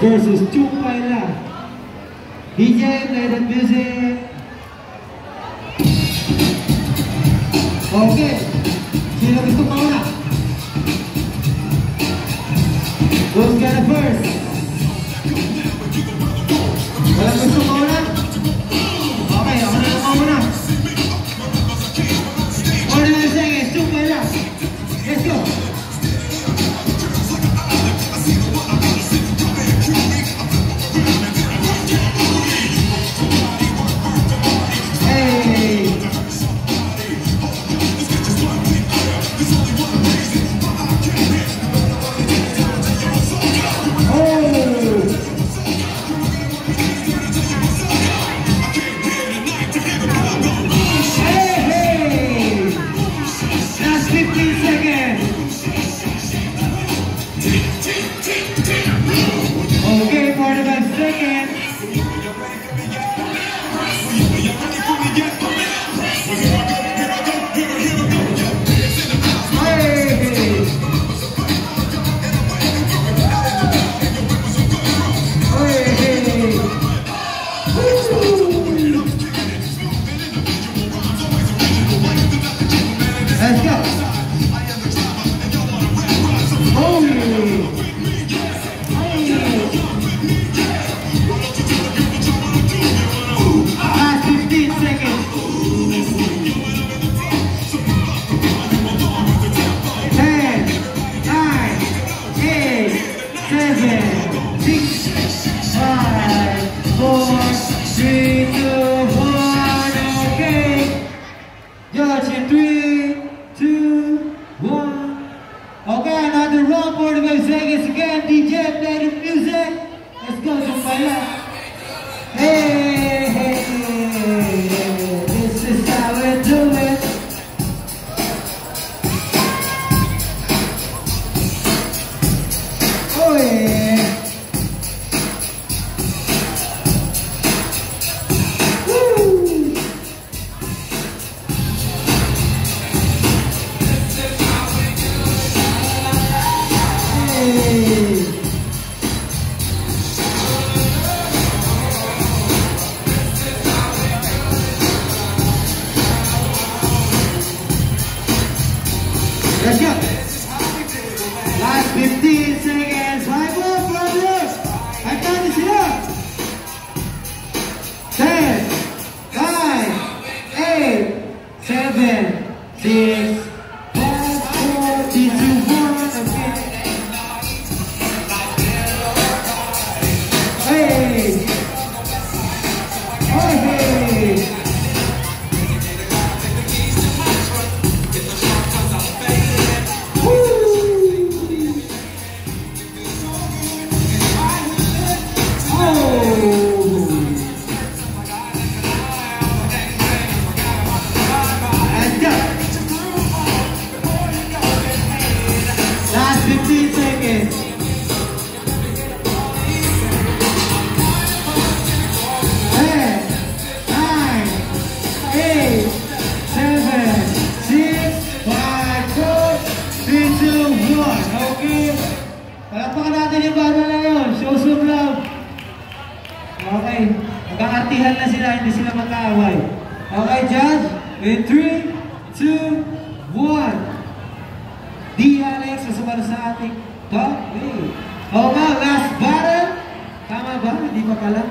versus Cupaila. DJ play the music. Oke, okay. sila itu Paula. Who's gonna first? Mau. Let's go. Let's go. Vegas again. DJ, play Let's go. Last 15 seconds. One. Okay. Palakpakan natin yung bata na yun. Show some love. Okay. Magkakartihan na sila, hindi sila magkaaway. Okay, Judge? In 3, 2, 1. D. Alex, susunod sa ating top 8. Oo nga, last battle. Tama ba? Hindi pa pala?